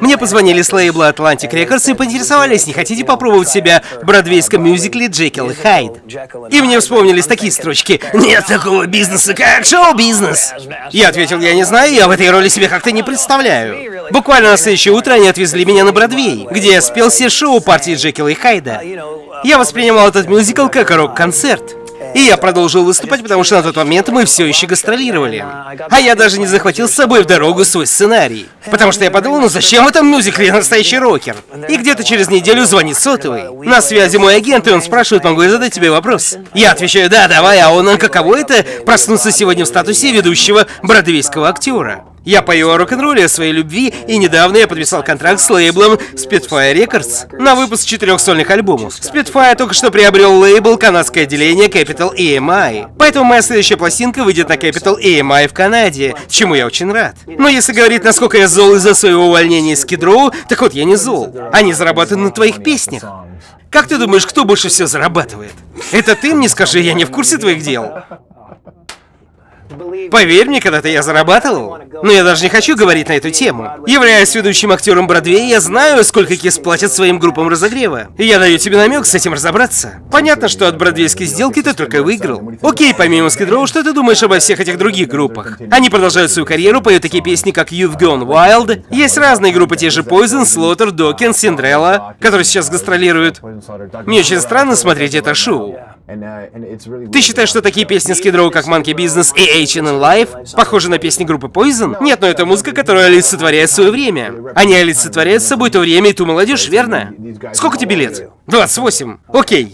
Мне позвонили с лейбла Atlantic Records и поинтересовались, не хотите попробовать себя в бродвейском мюзикле «Джекил и Хайд». И мне вспомнились такие строчки «Нет такого бизнеса, как шоу-бизнес». Я ответил, я не знаю, я в этой роли себе как-то не представляю. Буквально на следующее утро они отвезли меня на Бродвей, где я спел все шоу партии Джекила и Хайда. Я воспринимал этот мюзикл как рок-концерт. И я продолжил выступать, потому что на тот момент мы все еще гастролировали. А я даже не захватил с собой в дорогу свой сценарий. Потому что я подумал, ну зачем в этом мюзикле настоящий рокер? И где-то через неделю звонит сотовый. На связи мой агент, и он спрашивает, могу я задать тебе вопрос? Я отвечаю, да, давай, а он, а каково это проснуться сегодня в статусе ведущего бродвейского актера? Я пою о рок-н-ролле, о своей любви, и недавно я подписал контракт с лейблом Spitfire Records на выпуск четырех сольных альбомов. Spitfire только что приобрел лейбл канадское отделение Capital EMI. Поэтому моя следующая пластинка выйдет на Capital EMI в Канаде, чему я очень рад. Но если говорить, насколько я зол из-за своего увольнения из Кедроу, так вот я не зол. Они зарабатывают на твоих песнях. Как ты думаешь, кто больше всего зарабатывает? Это ты мне скажи, я не в курсе твоих дел. Поверь мне, когда-то я зарабатывал. Но я даже не хочу говорить на эту тему. Являясь ведущим актером Бродвея, я знаю, сколько Кис платят своим группам разогрева. И я даю тебе намек с этим разобраться. Понятно, что от бродвейской сделки ты только выиграл. Окей, помимо Скидроу, что ты думаешь обо всех этих других группах? Они продолжают свою карьеру, поют такие песни, как You've Gone Wild. Есть разные группы, те же Poison, Slaughter, Dawkins, Cinderella, которые сейчас гастролируют. Мне очень странно смотреть это шоу. Ты считаешь, что такие песни Скидроу, как Monkey Business и H&N Life, похожи на песни группы Poison? Нет, но это музыка, которая олицетворяет свое время. Они олицетворяют с собой то время и ту молодежь, верно? Сколько тебе лет? 28. Окей.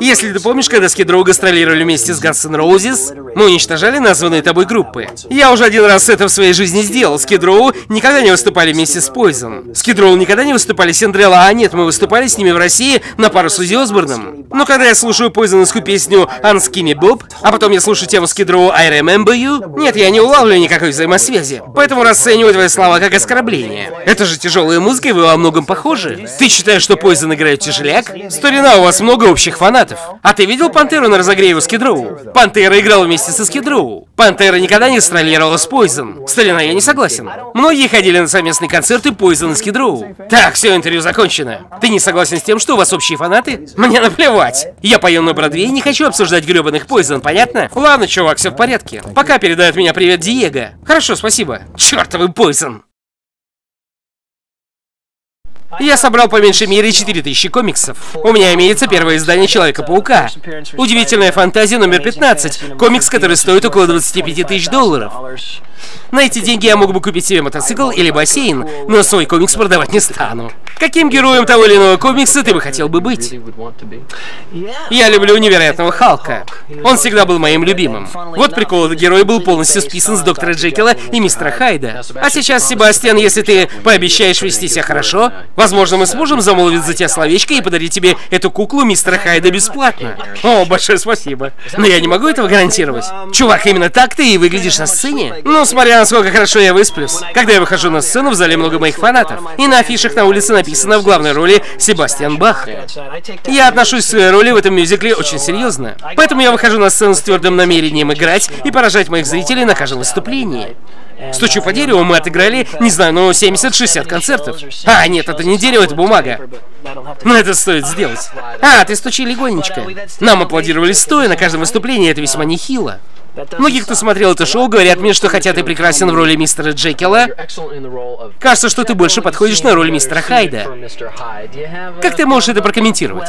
Если ты помнишь, когда Скидроу гастролировали вместе с Guns N' Roses, мы уничтожали названные тобой группы. Я уже один раз это в своей жизни сделал. Скидроу никогда не выступали вместе с Poison. Скидроу никогда не выступали с Эндрелла, а нет, мы выступали с ними в России на пару с Узи Осборном. Но когда я слушаю поизоновскую песню «Unskinny Bob», а потом я слушаю тему Скидроу «I Remember You», нет, я не улавливаю никакой взаимосвязи. Поэтому расцениваю твои слова как оскорбление. Это же тяжелая музыка, и вы во многом похожи. Ты считаешь, что Poison играют тяжеляк? Старина, у вас много общих фанатов. А ты видел Пантеру на разогреве Скидроу? Пантера играла вместе со Скидроу. Пантера никогда не гастролировала с Poison. Старина, я не согласен. Многие ходили на совместные концерты Poison и Скидроу. Так, все, интервью закончено. Ты не согласен с тем, что у вас общие фанаты? Мне наплевать. Я пою на Бродвее и не хочу обсуждать гребаных Poison, понятно? Ладно, чувак, все в порядке. Пока передает меня привет Диего. Хорошо, спасибо. Чертовый Poison. Я собрал по меньшей мере 4000 комиксов. У меня имеется первое издание Человека-паука. Удивительная фантазия номер 15. Комикс, который стоит около 25 тысяч долларов. На эти деньги я мог бы купить себе мотоцикл или бассейн, но свой комикс продавать не стану. Каким героем того или иного комикса ты бы хотел бы быть? Я люблю невероятного Халка. Он всегда был моим любимым. Вот прикол, этот герой был полностью списан с доктора Джекила и мистера Хайда. А сейчас, Себастьян, если ты пообещаешь вести себя хорошо, возможно, мы сможем замолвить за тебя словечко и подарить тебе эту куклу мистера Хайда бесплатно. О, большое спасибо. Но я не могу этого гарантировать. Чувак, именно так ты и выглядишь на сцене. Ну, смотря насколько хорошо я высплюсь. Когда я выхожу на сцену, в зале много моих фанатов. И на афишах на улице написано в главной роли Себастьян Бах. Я отношусь к своей роли в этом мюзикле очень серьезно. Поэтому я выхожу на сцену с твердым намерением играть и поражать моих зрителей на каждом выступлении. Стучу по дереву, мы отыграли, не знаю, ну 70-60 концертов. А, нет, это не дерево, это бумага. Но это стоит сделать. А, ты стучи легонечко. Нам аплодировали стоя на каждом выступлении, это весьма нехило. Многие, кто смотрел это шоу, говорят мне, что хотя ты прекрасен в роли мистера Джекила, кажется, что ты больше подходишь на роль мистера Хайда. Как ты можешь это прокомментировать?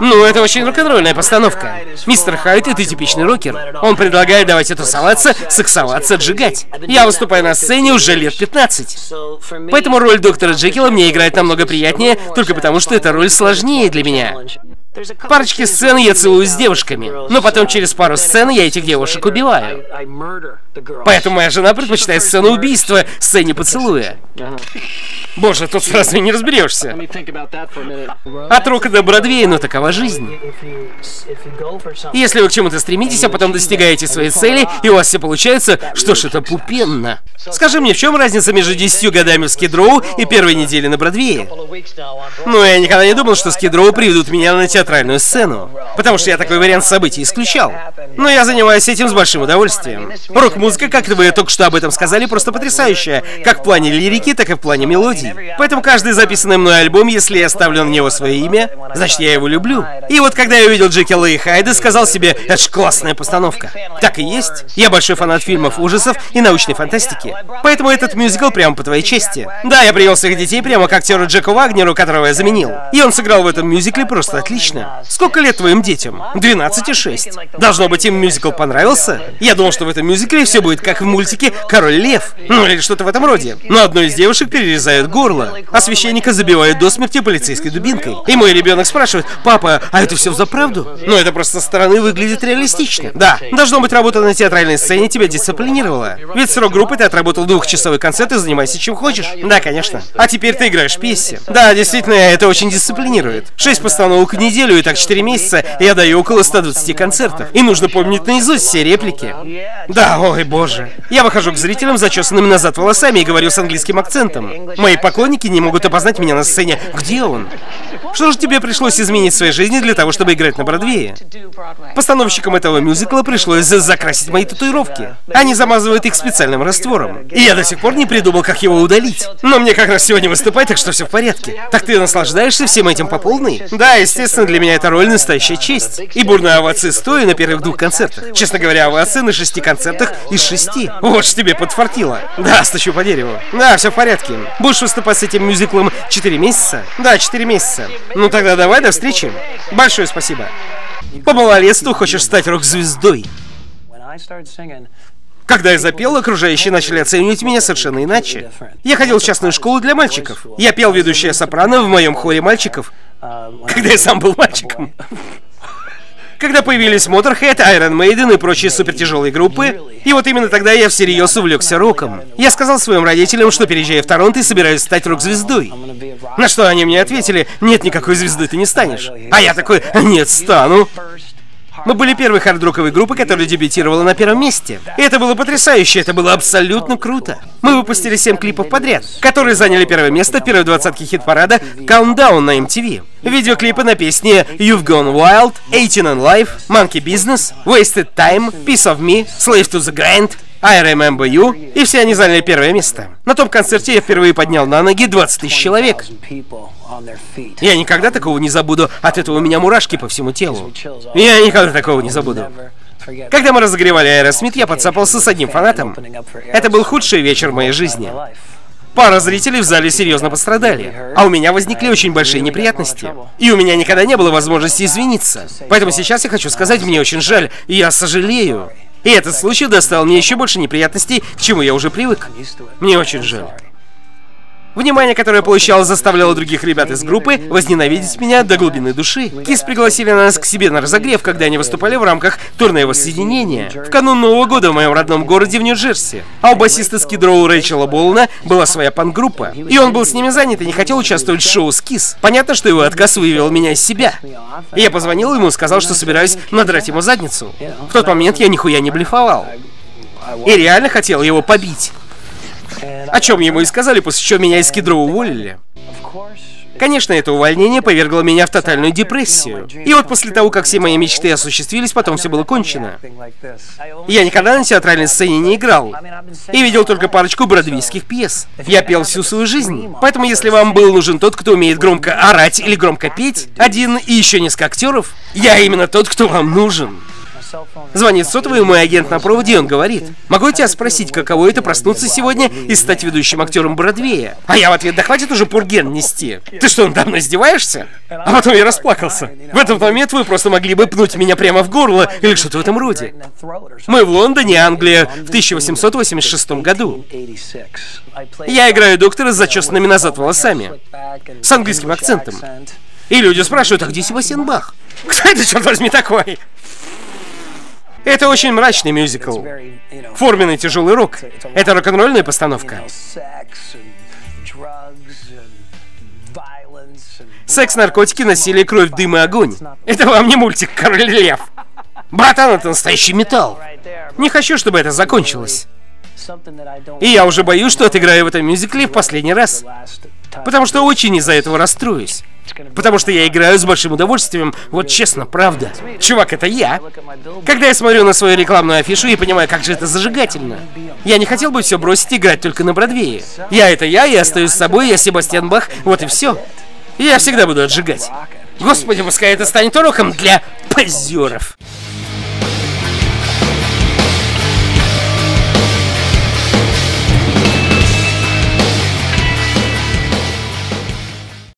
Ну, это очень рок-н-ролльная постановка. Мистер Хайд — это типичный рокер. Он предлагает давайте тусоваться, сексоваться, отжигать. Я выступаю на сцене уже лет 15. Поэтому роль доктора Джекила мне играет намного приятнее, только потому что эта роль сложнее для меня. Парочки сцен я целую с девушками, но потом через пару сцен я этих девушек убиваю. Поэтому моя жена предпочитает сцену убийства сцене поцелуя. Боже, тут сразу не разберешься. От рока до Бродвея, но такова жизнь. Если вы к чему-то стремитесь, а потом достигаете своей цели, и у вас все получается, что ж, это пупенно. Скажи мне, в чем разница между 10 годами в Скидроу и первой неделей на Бродвее? Ну, я никогда не думал, что Скидроу приведут меня на театральную сцену. Потому что я такой вариант событий исключал. Но я занимаюсь этим с большим удовольствием. Рок-музыка, как вы только что об этом сказали, просто потрясающая. Как в плане лирики, так и в плане мелодий. Поэтому каждый записанный мной альбом, если я ставлю на него свое имя, значит я его люблю. И вот когда я увидел Джекила и Хайда, сказал себе, это ж классная постановка. Так и есть. Я большой фанат фильмов ужасов и научной фантастики. Поэтому этот мюзикл прямо по твоей чести. Да, я привел своих детей прямо к актеру Джеку Вагнеру, которого я заменил. И он сыграл в этом мюзикле просто отлично. Сколько лет твоим детям? 12 и 6. Должно быть, им мюзикл понравился? Я думал, что в этом мюзикле все будет как в мультике «Король лев». Ну или что-то в этом роде. Но одной из девушек перерезают горло, а священника забивают до смерти полицейской дубинкой. И мой ребенок спрашивает, папа, а это все за правду? Ну это просто со стороны выглядит реалистично. Да, должно быть, работа на театральной сцене тебя дисциплинировала. Ведь срок группы ты отработал двухчасовой концерт и занимайся чем хочешь. Да, конечно. А теперь ты играешь песни. Да, действительно, это очень дисциплинирует. Шесть постановок в неделю и так четыре месяца я даю около 120 концертов. И нужно помнить наизусть все реплики. Да, ой боже. Я выхожу к зрителям, зачесанными назад волосами и говорю с английским акцентом. Мои поклонники не могут опознать меня на сцене. Где он? Что же тебе пришлось изменить в своей жизни для того, чтобы играть на Бродвее? Постановщикам этого мюзикла пришлось закрасить мои татуировки. Они замазывают их специальным раствором. И я до сих пор не придумал, как его удалить. Но мне как раз сегодня выступать, так что все в порядке. Так ты наслаждаешься всем этим по полной? Да, естественно, для меня это роль настоящая честь. И бурная овации стоя на первых двух концертах. Честно говоря, овации на шести концертах из шести. Вот ж тебе подфартило. Да, стучу по дереву. Да, все в порядке. Будешь выступать с этим мюзиклом 4 месяца? Да, 4 месяца. Ну тогда давай, до встречи. Большое спасибо. По малолетству хочешь стать рок-звездой. Когда я запел, окружающие начали оценивать меня совершенно иначе. Я ходил в частную школу для мальчиков. Я пел ведущая сопрано в моем хоре мальчиков, когда я сам был мальчиком. Когда появились Motorhead, Iron Maiden и прочие супертяжелые группы, и вот именно тогда я всерьез увлекся роком. Я сказал своим родителям, что переезжая в Торонто собираюсь стать рок-звездой. На что они мне ответили, нет никакой звезды ты не станешь. А я такой, нет, стану. Мы были первой хард-роковой группой, которая дебютировала на первом месте. И это было потрясающе, это было абсолютно круто. Мы выпустили 7 клипов подряд, которые заняли первое место в первой двадцатке хит-парада Countdown на MTV. Видеоклипы на песни You've Gone Wild, 18 and Life, Monkey Business, Wasted Time, Piece of Me, Slave to the Grind, I Remember You, и все они заняли первое место. На том концерте я впервые поднял на ноги 20 тысяч человек. Я никогда такого не забуду, от этого у меня мурашки по всему телу. Я никогда такого не забуду. Когда мы разогревали Аэросмит, я подцапался с одним фанатом. Это был худший вечер в моей жизни. Пара зрителей в зале серьезно пострадали, а у меня возникли очень большие неприятности. И у меня никогда не было возможности извиниться. Поэтому сейчас я хочу сказать, мне очень жаль, и я сожалею. И этот случай доставил мне еще больше неприятностей, к чему я уже привык. Мне очень жаль. Внимание, которое я получал, заставляло других ребят из группы возненавидеть меня до глубины души. Кис пригласили нас к себе на разогрев, когда они выступали в рамках турне воссоединения. В канун Нового года в моем родном городе в Нью-Джерси. А у басиста Скидроу Рэйчела Болна была своя панк-группа. И он был с ними занят и не хотел участвовать в шоу с Кис. Понятно, что его отказ вывел меня из себя. Я позвонил ему и сказал, что собираюсь надрать ему задницу. В тот момент я нихуя не блефовал. И реально хотел его побить. О чем ему и сказали, после чего меня из Кедро уволили. Конечно, это увольнение повергло меня в тотальную депрессию. И вот после того, как все мои мечты осуществились, потом все было кончено. Я никогда на театральной сцене не играл. И видел только парочку бродвейских пьес. Я пел всю свою жизнь. Поэтому, если вам был нужен тот, кто умеет громко орать или громко петь, один и еще несколько актеров, я именно тот, кто вам нужен. Звонит сотовый мой агент на проводе, он говорит, могу я тебя спросить, каково это проснуться сегодня и стать ведущим актером Бродвея? А я в ответ, да хватит уже пурген нести. Ты что, надо мной издеваешься? А потом я расплакался. В этот момент вы просто могли бы пнуть меня прямо в горло или что-то в этом роде. Мы в Лондоне, Англия, в 1886 году. Я играю доктора с зачесанными назад волосами. С английским акцентом. И люди спрашивают, а где Себастьян Бах? Кто это, черт возьми, такой? Это очень мрачный мюзикл. Форменный тяжелый рок. Это рок-н-ролльная постановка. Секс, наркотики, насилие, кровь, дым и огонь. Это вам не мультик «Король Лев». Братан, это настоящий металл. Не хочу, чтобы это закончилось. И я уже боюсь, что отыграю в этом мюзикле в последний раз. Потому что очень из-за этого расстроюсь. Потому что я играю с большим удовольствием, вот честно, правда. Чувак, это я. Когда я смотрю на свою рекламную афишу и понимаю, как же это зажигательно. Я не хотел бы все бросить играть только на Бродвее. Я это я, я остаюсь с собой, я Себастьян Бах, вот и все. Я всегда буду отжигать. Господи, пускай это станет уроком для позеров.